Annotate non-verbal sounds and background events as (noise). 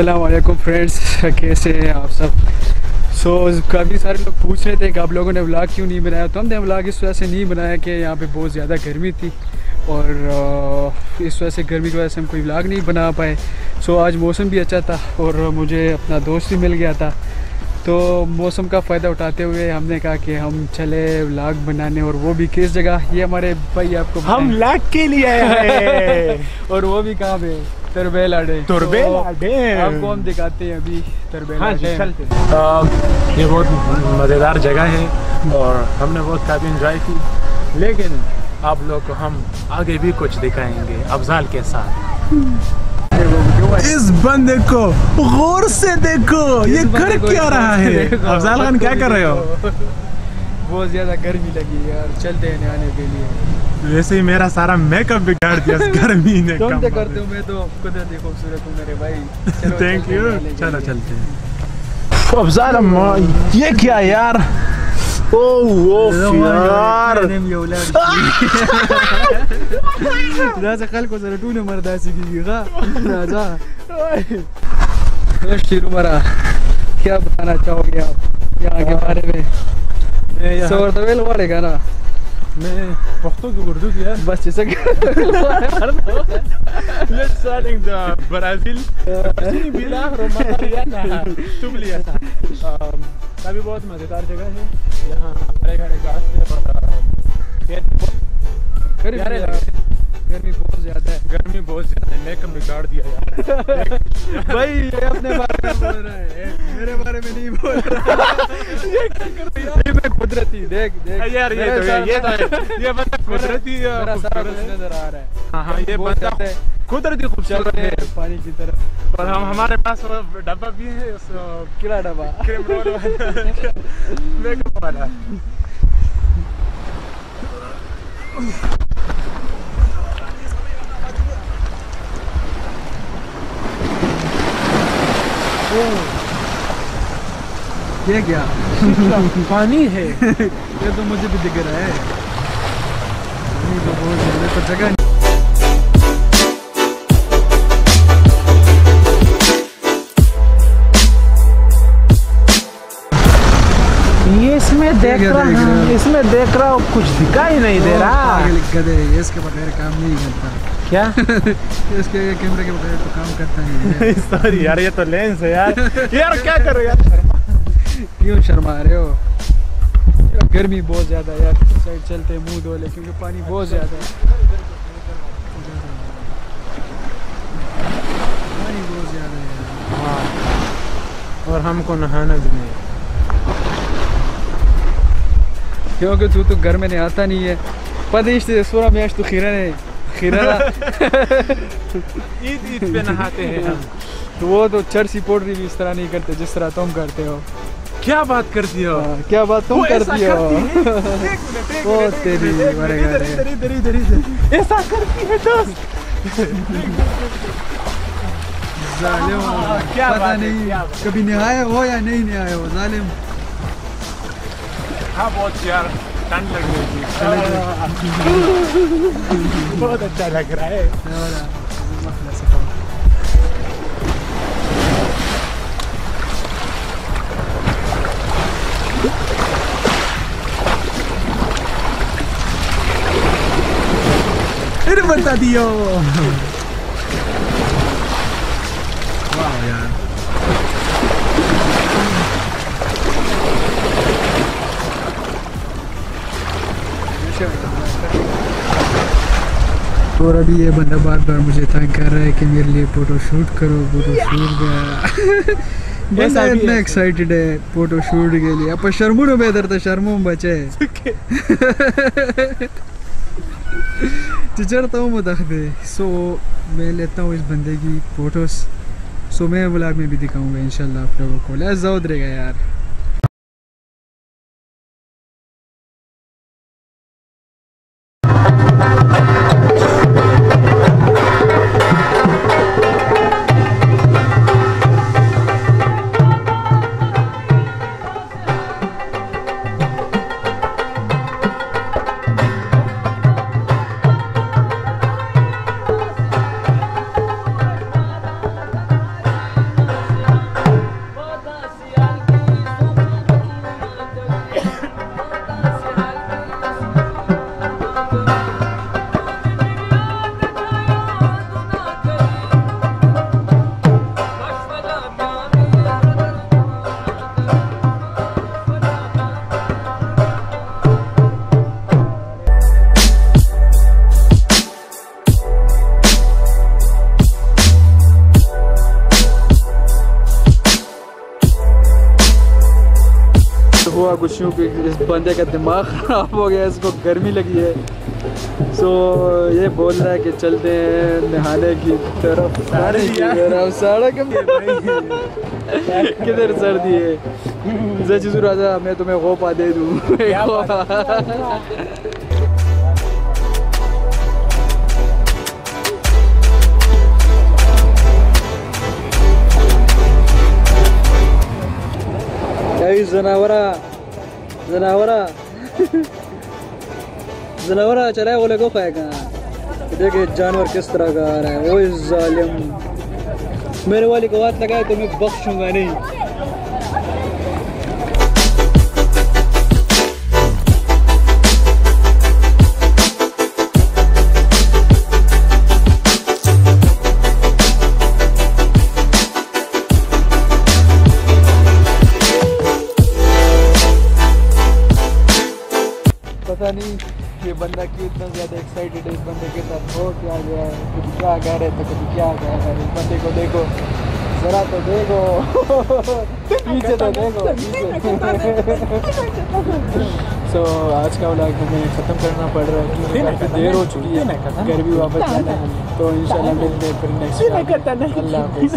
السلام علیکم فرینڈس کیسے ہیں آپ سب؟ سو کافی سارے لوگ پوچھ رہے تھے کہ آپ لوگوں نے ولاگ کیوں نہیں بنایا؟ تو ہم نے ولاگ اس وجہ سے نہیں بنایا کہ یہاں پہ بہت زیادہ گرمی تھی اور اس وجہ سے گرمی کی وجہ سے ہم کوئی ولاگ نہیں بنا پائے۔ سو آج موسم بھی اچھا تھا اور مجھے اپنا دوست بھی مل گیا تھا۔ تو موسم کا فائدہ اٹھاتے ہوئے ہم نے کہا کہ ہم چلے ولاگ بنانے اور وہ بھی کس جگہ؟ یہ ہمارے بھائی آپ کو ہم لاکھ کے لیے آئے (laughs) اور وہ بھی کہاں پہ تربیل اڈے تربیلا ڈیم آپ کو ہم دکھاتے ہیں ابھی تربیل اڈے چلتے ہیں۔ یہ بہت مزیدار جگہ ہے اور ہم نے بہت کافی انجوائے کی۔ لیکن آپ لوگ کو ہم آگے بھی کچھ دکھائیں گے افضال کے ساتھ۔ اس بندے کو غور سے دیکھو یہ کر کیا رہا ہے؟ افضال خان کیا کر رہے ہو؟ بہت زیادہ گرمی لگی ہے یار چلتے ہیں نہانے کے لیے۔ ویسے ہی میرا سارا میک اپ بگاڑ دیا اس (laughs) گرمی نے تم کرتے ہو میں تو قدرتی خوبصورت ہوں میرے بھائی۔ چلو (laughs) تھینک چلتے ہیں یو چلو۔ چلتے ہیں۔ افضال یہ کیا یار؟ یار۔ راځه خلکو سره ټول عمر داسې کېږي ښه راځه شیرو مرا کیا بتانا چاہو گے آپ یہاں کے بارے میں؟ میں سور تو ویل واڑے گا نا میں پختو کی اردو کیا بس. Um, کافی بہت مزیدار جگہ ہے یہاں ہرے ہرے گھاس ہے اور کھیت گرمی۔ گرمی بہت زیادہ ہے گرمی بہت زیادہ ہے میک اپ بگاڑ دیا یار بھائی یہ اپنے بارے میں بول رہا ہے میرے بارے میں نہیں بول رہا یہ میں قدرتی دیکھ دیکھ یار یہ یہ تو ہے یہ بندہ قدرتی نظر آ رہا ہے ہاں ہاں یہ بندہ۔ قدرتی خوبصورت ہے پانی کی طرف اور ہم ہمارے پاس ڈبہ بھی ہے کلا ڈبا کریم رول والا میک اپ والا یہ کیا پانی ہے۔ (laughs) یہ تو مجھے بھی دکھ رہا ہے۔ پانی تو بہت زیادہ تو جگہ یہ اس میں دیکھ رہا اس میں دیکھ رہا ہوں کچھ دکھائی نہیں دے رہا۔ اس کے بغیر کام نہیں کرتا۔ کیا؟ (laughs) اس کے کیمرے کے بغیر تو کام کرتا نہیں سوری (laughs) یار یہ تو لینس ہے یار۔ یار کیا کرو یار؟ کیوں شرما رہے ہو؟ گرمی بہت زیادہ ہے یار سائڈ چلتے ہیں منہ دھو لے کیونکہ پانی بہت زیادہ ہے۔ پانی بہت زیادہ ہے ہاں اور ہم کو نہانا بھی نہیں۔ کیونکہ تو تو گھر میں نہیں آتا نہیں ہے۔ پتہ اس سورا میں تو خیرہ نہیں خیرہ عید عید پہ نہاتے ہیں ہم۔ تو وہ تو چرسی پوٹری بھی اس طرح نہیں کرتے جس طرح تم کرتے ہو۔ کیا بات کرتی ہو ہاں، کیا بات تم کرتی ہو۔ ایسا کرتی ہے دوست ظالم کیا ہے، نہیں کبھی نہایا ہو یا نہیں نہایا ہو ظالم ہاں بہت یار ٹھنڈ لگ رہی تھی بہت اچھا لگ رہا ہے واہ یار اور ابھی یہ بندہ بار بار مجھے تنگ کر رہا ہے کہ میرے لیے فوٹو شوٹ کرو فوٹو شوٹ گیا بندہ اتنا۔ ایکسائٹیڈ ہے فوٹو شوٹ کے لیے اپ شرمونو میں ادھر تو شرموں بچے چچرتا ہوں مدخ دے سو میں لیتا ہوں اس بندے کی فوٹوز سو میں بلاگ میں بھی دکھاؤں گا انشاءاللہ آپ لوگوں کو۔ لہذا ادرے گا یار۔ کچھ یوں کہ اس بندے کا دماغ (laughs) خراب ہو گیا اس کو گرمی لگی ہے۔ سو یہ بول رہا ہے کہ چلتے ہیں نہانے کی طرف۔ سڑک (laughs) کدھر سردی ہے؟ راجا میں تمہیں غوپا دے دوں۔ ای زناورا. زناورا چلائے بولے کو کھائے گا. دیکھے جانور کس طرح کا آ رہا ہے. وہ ظالم. میرے والی کو ہاتھ لگائے تو میں بخشوں گا نہیں. یہ بندہ کیوں اتنا زیادہ ایکسائٹیڈ ہے؟ اس بندے کے ساتھ ہو کیا گیا ہے۔ کبھی کیا کہہ رہے تھے کبھی کیا کہہ رہے؟ اس بندے کو دیکھو۔ ذرا تو دیکھو۔ پیچھے تو دیکھو۔ سو آج کا ولاگ ہمیں ختم کرنا پڑ رہا ہے کیونکہ دیر ہو چکی ہے۔ گھر بھی واپس جانا ہے۔ تو انشاءاللہ ملتے ہیں پھر نیکسٹ اللہ حافظ۔